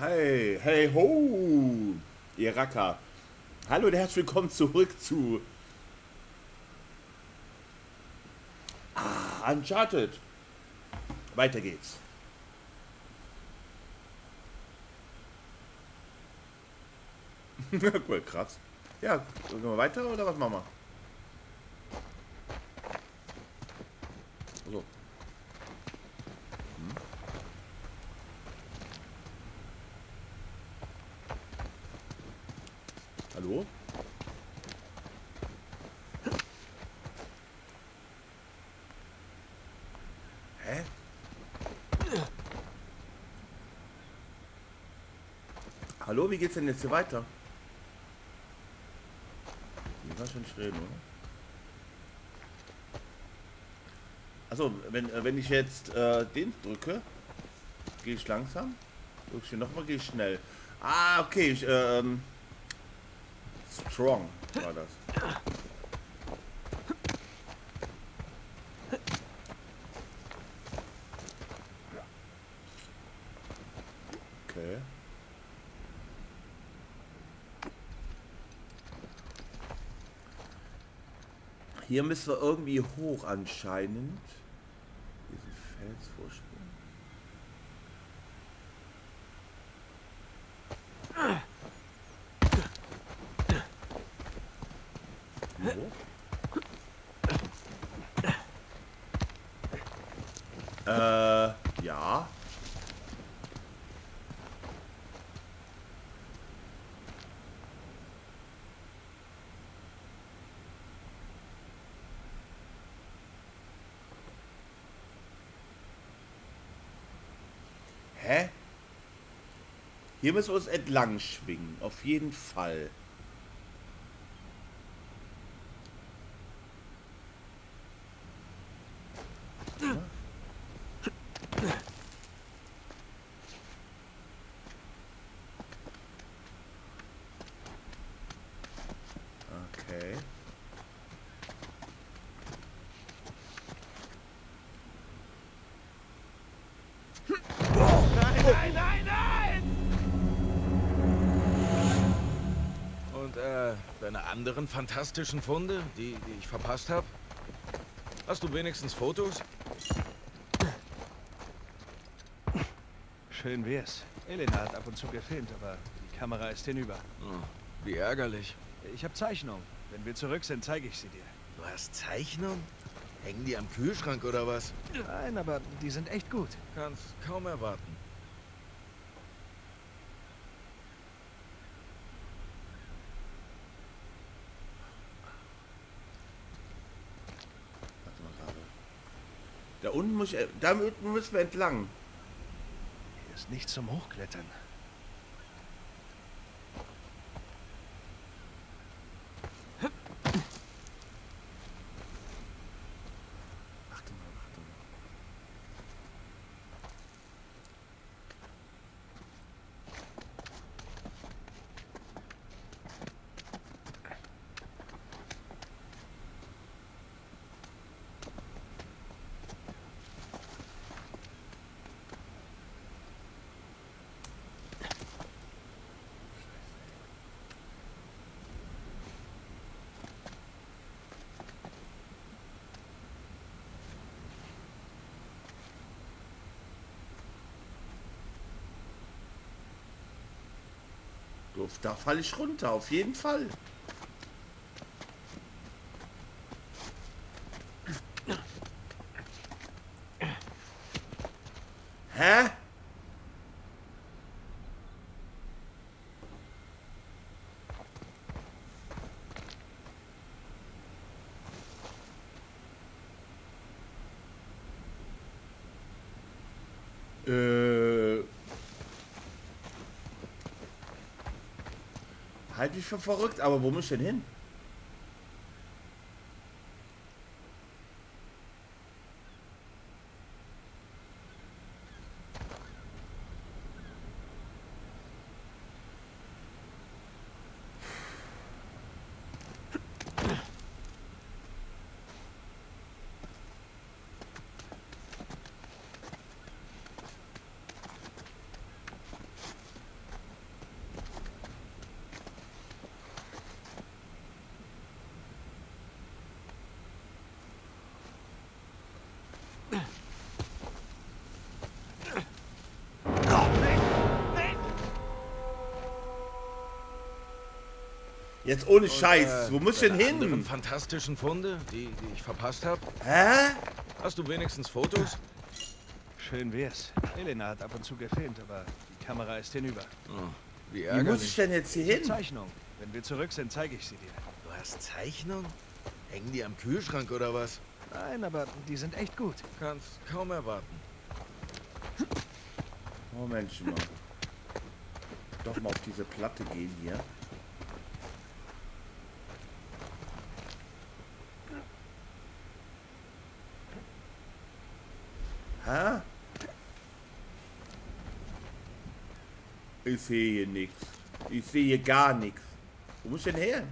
Hey, hey, ho! Ihr Racker. Hallo und herzlich willkommen zurück zu... Ah, Uncharted. Weiter geht's. cool, krass. Ja, gehen wir weiter oder was machen wir? So. Hallo? Hä? Hallo, wie geht's denn jetzt hier weiter? Die war schon reden, oder? Achso, wenn, äh, wenn ich jetzt äh, den drücke, gehe ich langsam. Drücke ich hier nochmal, gehe ich schnell. Ah, okay, ich, ähm, Strong war das. Okay. Hier müssen wir irgendwie hoch anscheinend. Diesen Fels vorstellen. Wo? Äh, ja. Hä? Hier müssen wir uns entlang schwingen, auf jeden Fall. Okay. Nein, nein, nein! Und äh, deine anderen fantastischen Funde, die, die ich verpasst habe? Hast du wenigstens Fotos? Schön wär's. Elena hat ab und zu gefilmt, aber die Kamera ist hinüber. Oh, wie ärgerlich. Ich habe Zeichnungen. Wenn wir zurück sind, zeige ich sie dir. Du hast Zeichnungen? Hängen die am Kühlschrank oder was? Nein, aber die sind echt gut. Kannst kaum erwarten. Warte mal gerade. Da unten muss ich, da müssen wir entlang. Hier ist nicht zum Hochklettern. Warte mal, warte mal. Doof, Da falle ich runter, auf jeden Fall. Hä? Äh. Halt mich für verrückt, aber wo muss ich denn hin? Jetzt ohne Und, Scheiß. äh, Wo muss ich denn hin? fantastischen Funde, die, die ich verpasst habe? Hä? Hast du wenigstens Fotos? Schön wär's. Elena hat ab und zu gefilmt, aber die Kamera ist hinüber. Oh, wie Wie muss ich denn jetzt hier Die hin? Zeichnung. Wenn wir zurück sind, zeige ich sie dir. Du hast Zeichnung? Hängen die am Kühlschrank oder was? Nein, aber die sind echt gut. Kannst kaum erwarten. Moment mal. Doch mal auf diese Platte gehen hier. Hä? Ich sehe hier nichts. Ich sehe hier gar nichts. Wo muss denn her?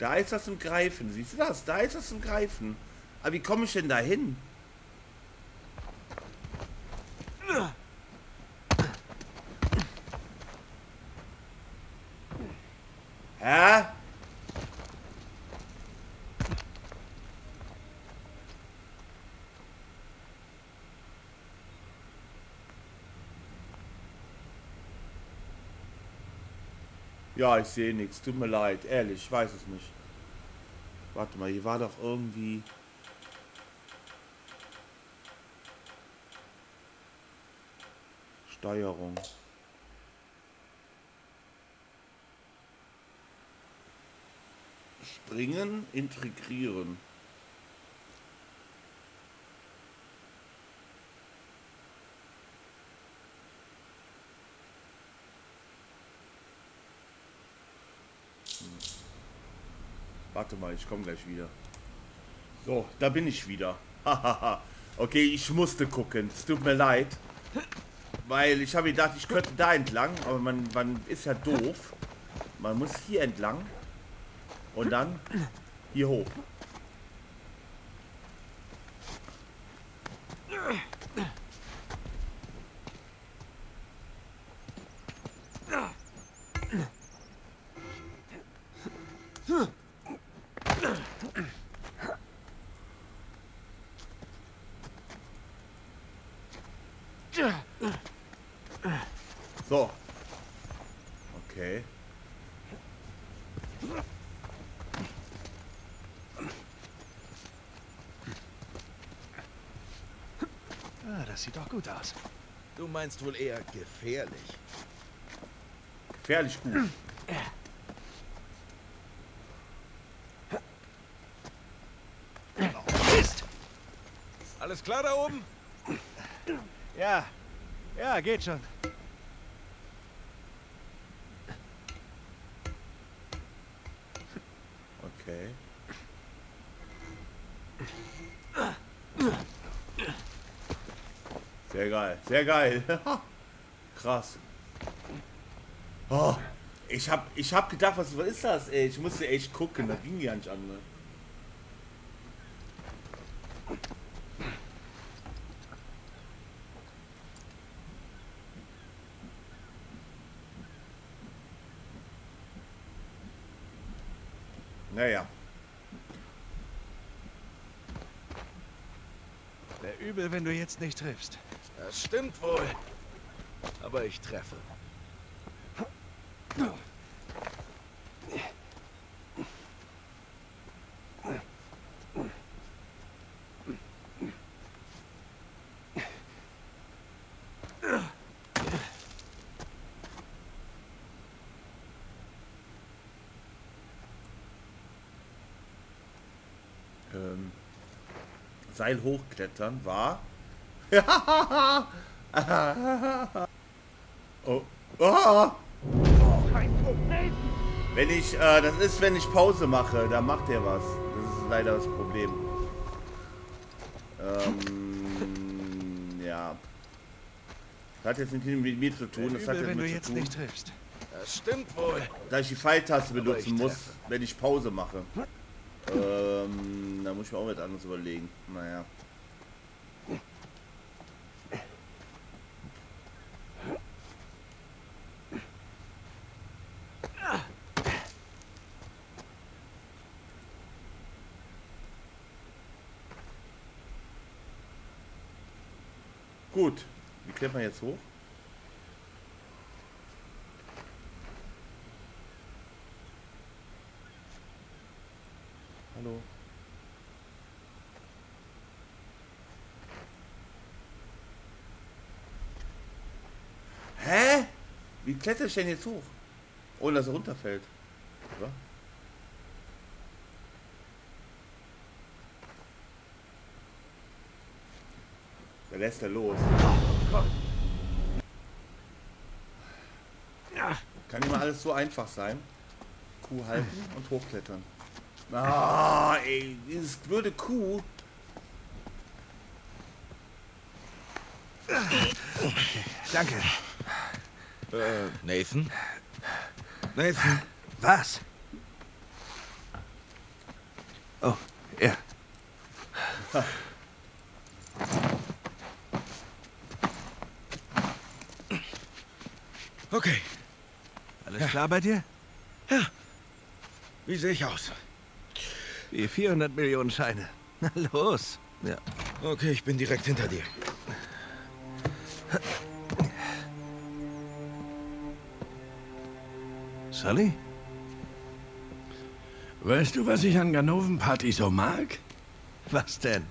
Da ist das zum Greifen. Siehst du das? Da ist das zum Greifen. Aber wie komme ich denn da hin? Hä? Ja, ich sehe nichts. Tut mir leid. Ehrlich, ich weiß es nicht. Warte mal, hier war doch irgendwie... Steuerung. Springen, integrieren. Warte mal, ich komme gleich wieder. So, da bin ich wieder. Hahaha. okay, ich musste gucken. Es tut mir leid. Weil ich habe gedacht, ich könnte da entlang, aber man, man ist ja doof. Man muss hier entlang. Und dann hier hoch. So. Okay. Ah, das sieht doch gut aus. Du meinst wohl eher gefährlich. Gefährlich gut. Mist! Alles klar da oben? Ja, ja, geht schon. Okay. Sehr geil, sehr geil. Krass. Oh, ich hab, ich hab gedacht, was, was ist das, ey? Ich musste echt gucken, da ging ja nicht an. Ne? Naja. Wäre nicht triffst. Das stimmt wohl. Aber ich treffe. ähm, Seil hochklettern war. oh. Oh. Wenn ich, äh, das ist, wenn ich Pause mache, dann macht er was. Das ist leider das Problem. Ähm, ja. Das hat jetzt nicht mit mir zu tun, das hat jetzt wenn du mit jetzt zu tun, nicht triffst. Das stimmt wohl. dass ich die Pfeiltaste benutzen muss, wenn ich Pause mache. Ähm, da muss ich mir auch was anderes überlegen. Naja. Gut. Wie klemmt man jetzt hoch? Hallo. Hä? Wie kletter ich denn jetzt hoch? Ohne dass er runterfällt. Oder? Lässt er los. Kann immer alles so einfach sein. Kuh halten und hochklettern. Ah, ey, dieses blöde Kuh. Danke. Äh, Nathan? Nathan? Was? Oh, ja. Okay. Alles klar bei dir? Wie sehe ich aus? Wie 400 Millionen Scheine. Na los. Ja. Okay, ich bin direkt hinter dir. Sully? Weißt du, was ich an Ganoven-Party so mag? Was denn?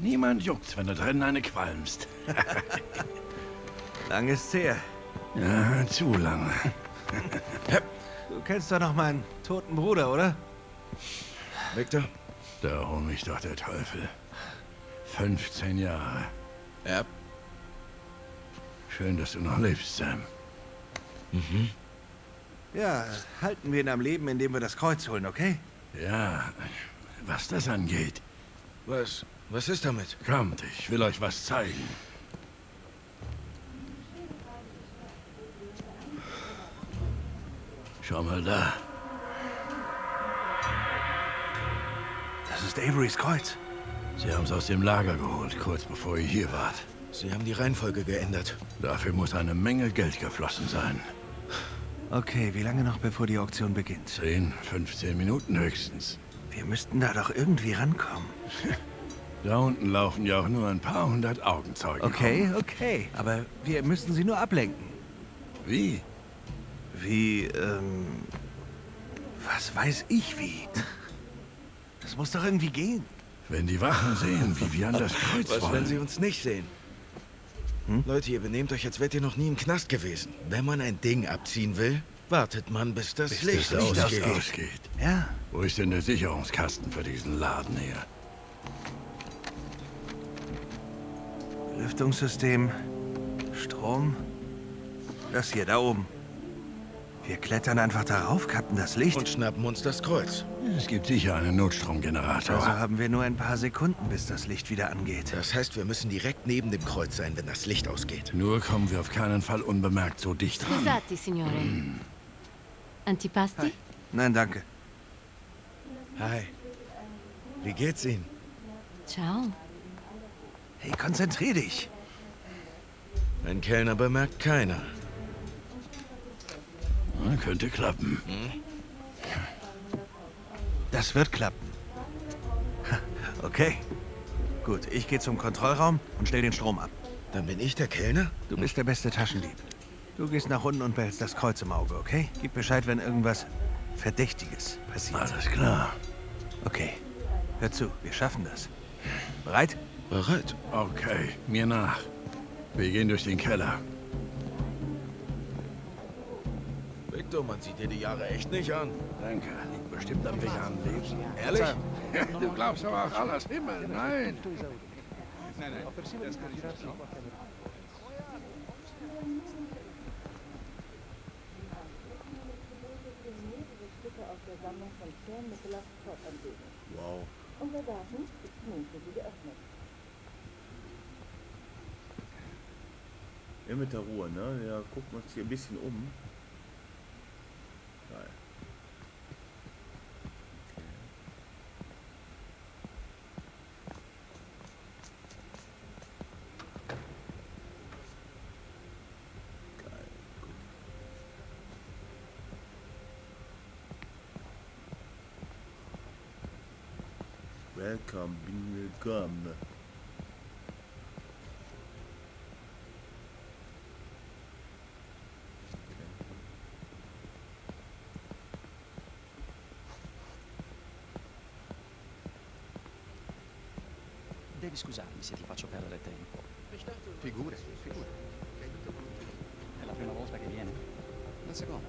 Niemand juckt, wenn du drinnen eine qualmst. Lang ist's her. Ja, zu lange. Du kennst doch noch meinen toten Bruder, oder? Victor? Da hol mich doch der Teufel. 15 Jahre. Ja. Schön, dass du noch lebst, Sam. Mhm. Ja, halten wir ihn am Leben, indem wir das Kreuz holen, okay? Ja, was das angeht. Was? Was ist damit? Kommt, ich will euch was zeigen. Schau mal da. Das ist Averys Kreuz. Sie haben es aus dem Lager geholt, kurz bevor ihr hier wart. Sie haben die Reihenfolge geändert. Dafür muss eine Menge Geld geflossen sein. Okay, wie lange noch, bevor die Auktion beginnt? 10, 15 Minuten höchstens. Wir müssten da doch irgendwie rankommen. Da unten laufen ja auch nur ein paar hundert Augenzeugen. Okay, okay. Aber wir müssen sie nur ablenken. rum. Wie? Wie, ähm... Was weiß ich wie? Das muss doch irgendwie gehen. Wenn die Wachen sehen, wie wir an das Kreuz Was, wollen. wenn sie uns nicht sehen? Hm? Leute, ihr benehmt euch, als wärt ihr noch nie im Knast gewesen. Wenn man ein Ding abziehen will, wartet man, bis das Bis Licht das ausgeht. ausgeht. Ja, Wo ist denn der Sicherungskasten für diesen Laden hier? Lüftungssystem, Strom. Das hier da oben. Wir klettern einfach darauf, kappen das Licht. Und schnappen uns das Kreuz. Es gibt sicher einen Notstromgenerator. also haben wir nur ein paar Sekunden, bis das Licht wieder angeht. Das heißt, wir müssen direkt neben dem Kreuz sein, wenn das Licht ausgeht. Nur kommen wir auf keinen Fall unbemerkt so dicht ran. Scusate, signore. Antipasti? Nein, danke. Hi. Wie geht's Ihnen? Ciao. Hey, konzentrier dich. Ein Kellner bemerkt keiner. Na, könnte klappen. Das wird klappen. Okay. Gut, ich gehe zum Kontrollraum und stell den Strom ab. Dann bin ich der Kellner? Du bist der beste Taschendieb. Du gehst nach unten und behältst das Kreuz im Auge, okay? Gib Bescheid, wenn irgendwas Verdächtiges passiert. Alles klar. Okay. Hör zu, wir schaffen das. Bereit? Bereit. Okay, mir nach. Wir gehen durch den Keller. Victor, man sieht dir die Jahre echt nicht an. Danke. Liegt bestimmt am veganen Leben. Ehrlich? Du glaubst aber auch alles Himmel. Nein. Wow. Unser Garten ist nun für Sie geöffnet. Ja, mit der Ruhe, ne? Ja, gucken wir uns hier ein bisschen um. Welcome, bin willkommen. Devi scusarmi se ti faccio perdere tempo. Figure, figure. È la prima volta che viene. La seconda.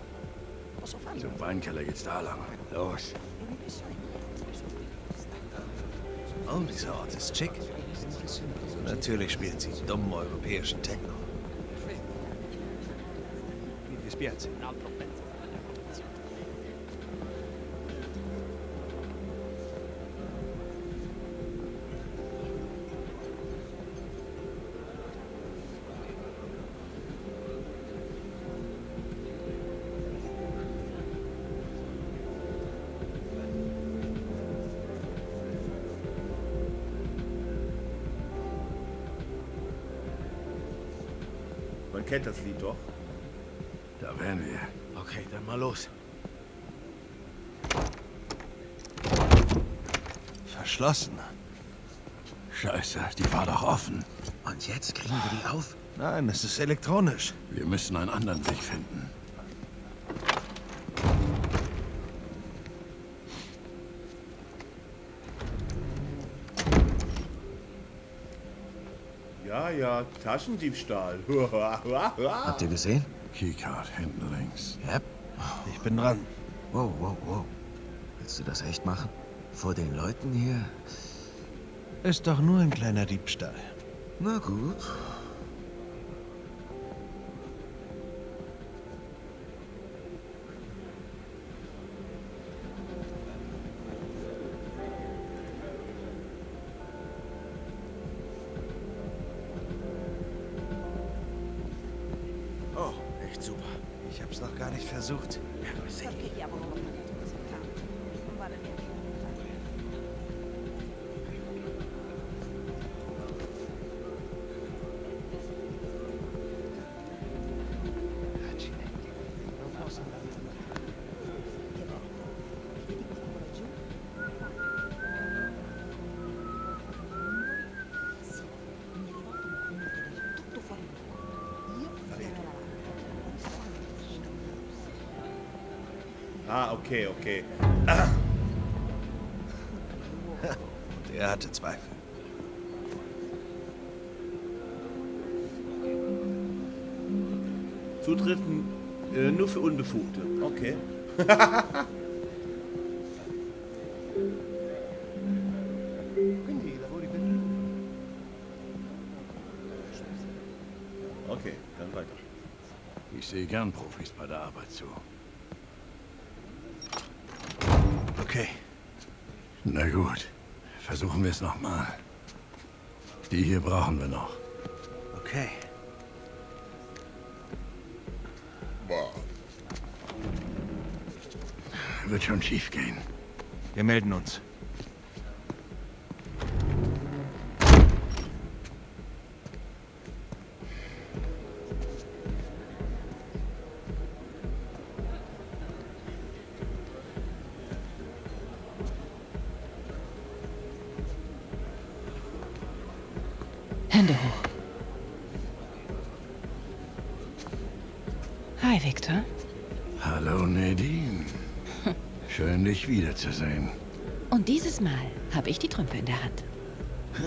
Posso farlo? Sind Weinkeller jetzt da lang. Los. Du bist ein Oh, dieser Ort ist schick. Natürlich spielt sie dummen europäischen Techno. Mi dispiace. Un altro pezzo. Kennt das Lied doch. Da wären wir. Okay, dann mal los. Verschlossen. Scheiße, die war doch offen. Und jetzt kriegen wir die auf? Nein, es ist elektronisch. Wir müssen einen anderen Weg finden. Ja, Taschendiebstahl. Habt ihr gesehen? Keycard hinten links. Ja. Ich bin dran. Wow, wow, wow. Willst du das echt machen? Vor den Leuten hier? Ist doch nur ein kleiner Diebstahl. Na gut. Ah, okay, okay. Und er hatte Zweifel. Zutritten äh, nur für Unbefugte. Okay. Okay, dann weiter. Ich sehe gern Profis bei der Arbeit zu. Na gut, versuchen wir es nochmal. Die hier brauchen wir noch. Okay. Wird schon schief gehen. Wir melden uns. Hände hoch. Hi, Victor. Hallo Nadine. Schön, dich wiederzusehen. Und dieses Mal habe ich die Trümpe in der Hand.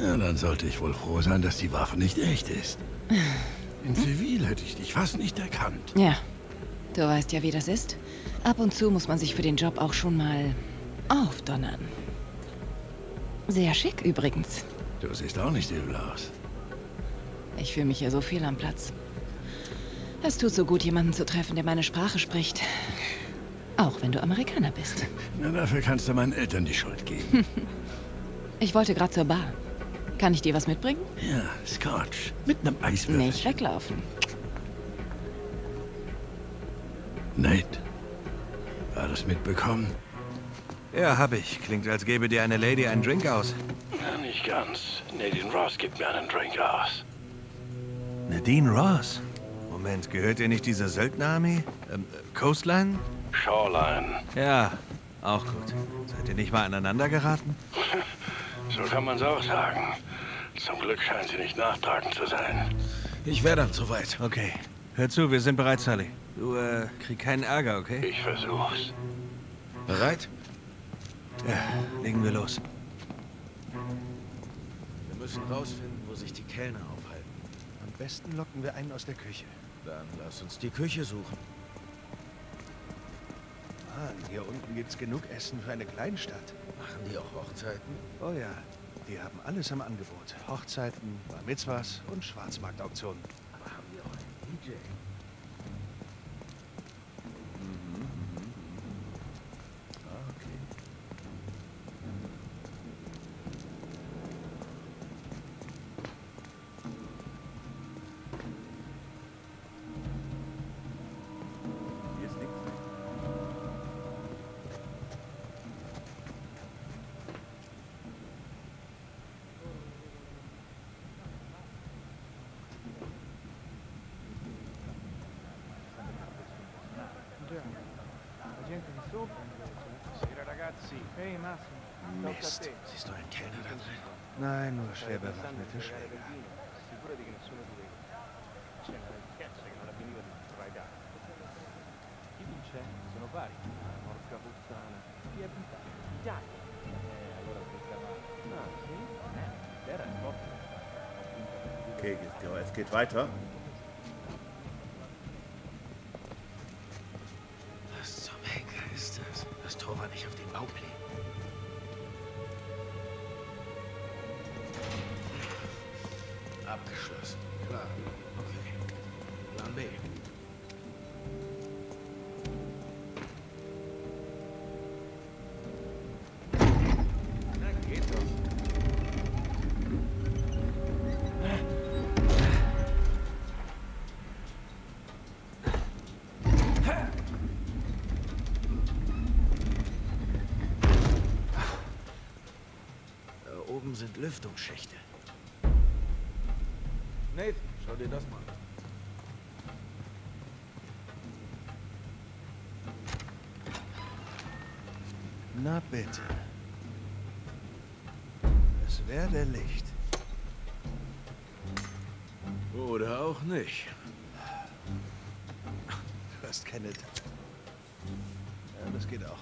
Ja, dann sollte ich wohl froh sein, dass die Waffe nicht echt ist. In Zivil hätte ich dich fast nicht erkannt. Ja, du weißt ja, wie das ist. Ab und zu muss man sich für den Job auch schon mal aufdonnern. Sehr schick übrigens. Du siehst auch nicht übel aus. Ich fühle mich hier so viel am Platz. Es tut so gut, jemanden zu treffen, der meine Sprache spricht. Auch wenn du Amerikaner bist. Na, dafür kannst du meinen Eltern die Schuld geben. Ich wollte gerade zur Bar. Kann ich dir was mitbringen? ja, Scotch. Mit einem Eiswürfel. Nicht weglaufen. Nate. War das mitbekommen? Ja, hab ich. Klingt, als gäbe dir eine Lady einen Drink aus. Ja, nicht ganz. Nadine Ross gibt mir einen Drink aus. Nadine Ross. Moment, gehört ihr nicht dieser Söldnerarmee? Ähm, äh, Coastline? Shoreline. Ja, auch gut. Seid ihr nicht mal aneinander geraten? So kann man's auch sagen. Zum Glück scheint sie nicht nachtragend zu sein. Ich wäre dann soweit. Okay. Hör zu, wir sind bereit, Sully. Du, äh, krieg keinen Ärger, okay? Ich versuch's. Bereit? Ja, legen wir los. müssen rausfinden, wo sich die Kellner besten locken wir einen aus der Küche. Dann lass uns die Küche suchen. Mann, hier unten gibt's genug Essen für eine Kleinstadt. Machen die auch Hochzeiten? Oh ja, die haben alles im Angebot. Hochzeiten, Bar Mitzvahs und Schwarzmarktauktionen. Aber haben die auch einen DJ? Ah, okay. Hier ist nichts. La gente di sopra invece. Sera ragazzi. Ehi Massimo, Mist. Siehst du einen Kellner da drin? Nein, nur schwer bewaffnete Schläger. Sicurati che nessuno ti vede. C'è una vecchiaccia che non ha finito di ragazzi. Chi vince? Sono vari. Ah, porca puttana. Chi è puntato? Giacomo. Eh, allora questa va. Ah, sì? Eh, era forte. Okay, es geht weiter. Lüftungsschächte. Nathan, schau dir das mal an. Na bitte. Es werde Licht. Oder auch nicht. Du hast keine. Ja, das geht auch.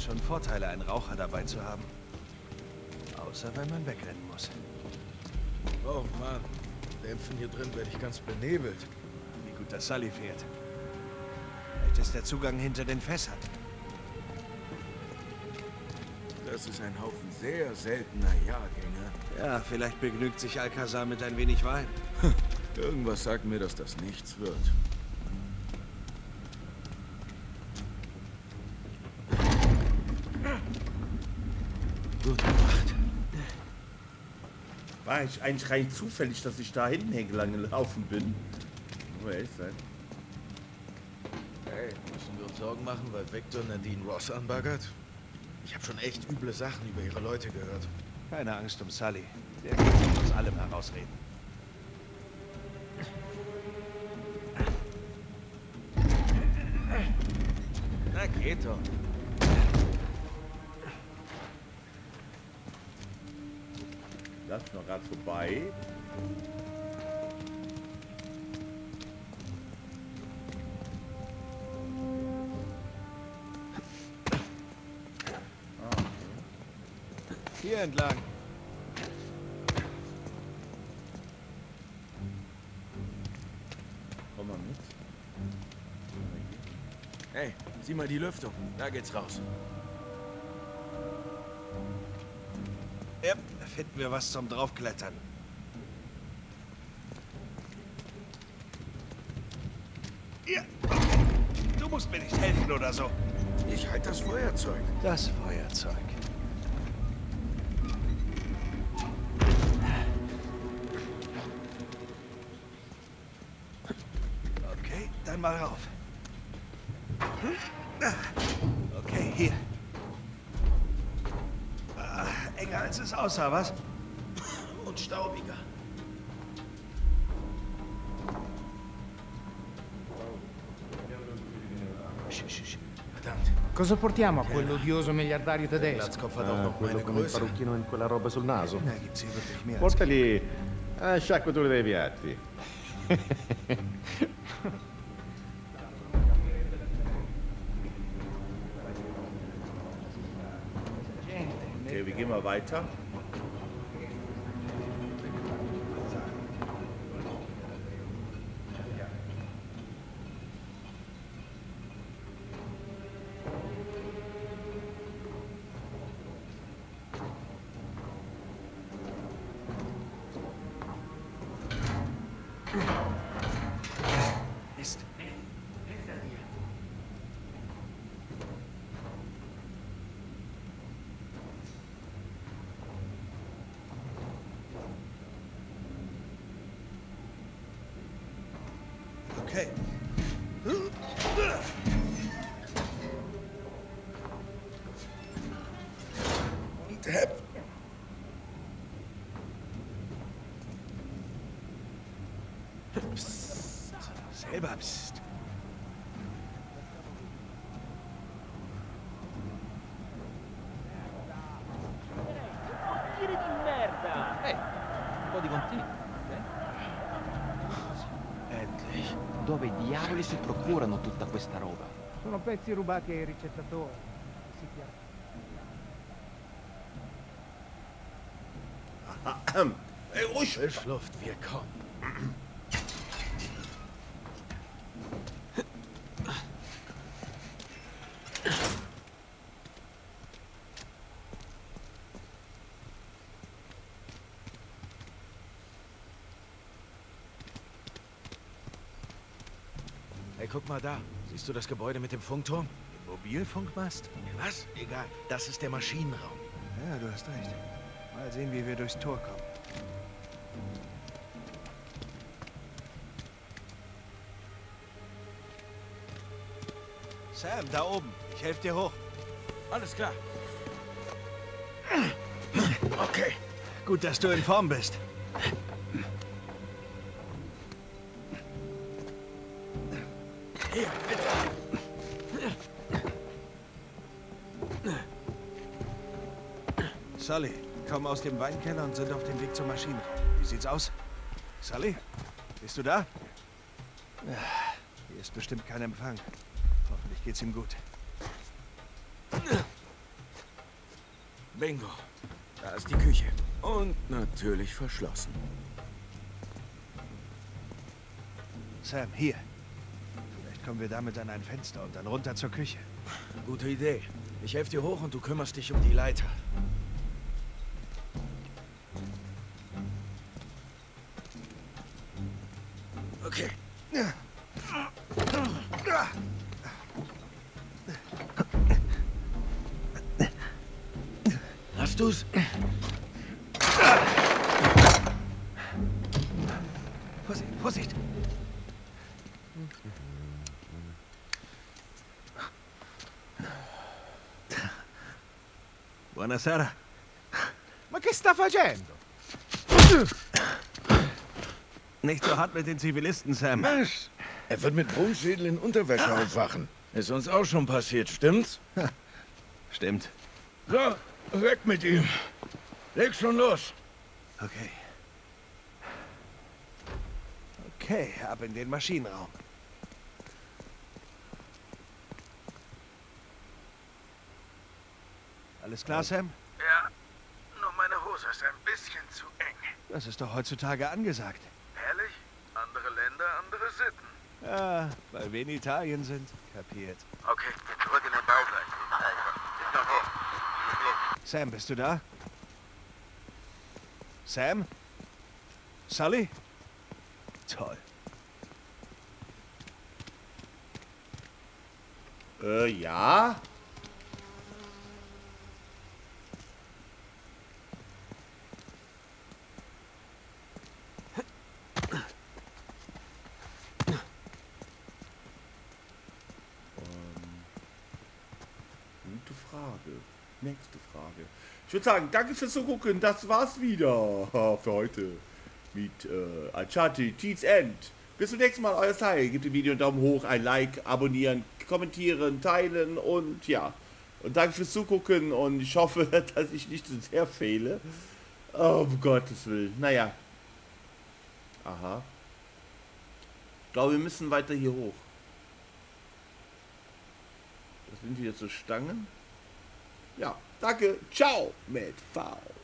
Hat schon Vorteile, einen Raucher dabei zu haben. Außer wenn man wegrennen muss. Oh Mann, Dämpfen hier drin werde ich ganz benebelt. Wie gut, dass Sully fährt. Vielleicht ist der Zugang hinter den Fässern. Das ist ein Haufen sehr seltener Jahrgänge. Ja, vielleicht begnügt sich Alcazar mit ein wenig Wein. Irgendwas sagt mir, dass das nichts wird. War ich eigentlich rein zufällig, dass ich da hinten lang gelaufen bin. Muss ehrlich sein. Hey, müssen wir uns Sorgen machen, weil Victor Nadine Ross anbaggert? Ich habe schon echt üble Sachen über ihre Leute gehört. Keine Angst um Sully. Der kann sich aus allem herausreden. Na, geht doch. Das ist noch gerade vorbei. Hier entlang. Komm mal mit. Hey, sieh mal die Lüftung. Da geht's raus. Finden wir was zum draufklettern. Ja, okay. Du musst mir nicht helfen oder so. Ich halte das Feuerzeug. Das Feuerzeug. Okay, dann mal rauf. Okay, hier. außer was? Und staubiger. Cosa portiamo a quell'odioso miliardario tedesco? Ah, quello con il parrucchino in quella roba sul naso. Portali a sciacquatura dei piatti. Okay, wir gehen mal weiter. Okay. Psst. Selber psst. Diavoli si procurano tutta questa roba? Sono pezzi rubati ai ricettatori. Si chiama. Ahem. Ey, ruhig! Frischluft, wir kommen. Guck mal da. Siehst du das Gebäude mit dem Funkturm? Mobilfunkmast? Was? Egal. Das ist der Maschinenraum. Ja, du hast recht. Mal sehen, wie wir durchs Tor kommen. Sam, da oben. Ich helfe dir hoch. Alles klar. Okay. Gut, dass du in Form bist. Hier, bitte. Sully, kommen aus dem Weinkeller und sind auf dem Weg zum Maschinenraum. Wie sieht's aus? Sully? Bist du da? Hier ist bestimmt kein Empfang. Hoffentlich geht's ihm gut. Bingo. Da ist die Küche. Und natürlich verschlossen. Sam, hier. Kommen wir damit an ein Fenster und dann runter zur Küche. Gute Idee. Ich helfe dir hoch und du kümmerst dich um die Leiter. Okay. Hast du's? Vorsicht, Vorsicht! Buonasera. Ma che sta facendo? Nicht so hart mit den Zivilisten, Sam. Was? Er wird mit Bruchschädel in Unterwäsche aufwachen. Ist uns auch schon passiert, stimmt's? Stimmt. So, weg mit ihm. Leg schon los. Okay. Okay, ab in den Maschinenraum. Alles klar, Sam? Ja, nur meine Hose ist ein bisschen zu eng. Das ist doch heutzutage angesagt. Ehrlich? Andere Länder, andere Sitten. Ja, weil wir in Italien sind. Kapiert. Okay, jetzt zurück in den Bau gleich. Ist noch hoch. Sam, bist du da? Sam? Sully? Toll. Äh, ja. Ähm, gute Frage. Nächste Frage. Ich würde sagen, danke fürs Zugucken. Das war's wieder für heute mit äh, Uncharted Cheats End. Bis zum nächsten Mal, euer Teil. Gebt dem Video einen Daumen hoch, ein Like, abonnieren, kommentieren, teilen und ja. Und danke fürs Zugucken und ich hoffe, dass ich nicht zu sehr fehle. Oh, um Gottes Willen. Naja. Aha. Ich glaube, wir müssen weiter hier hoch. Das sind wieder so Stangen. Ja, danke. Ciao mit V.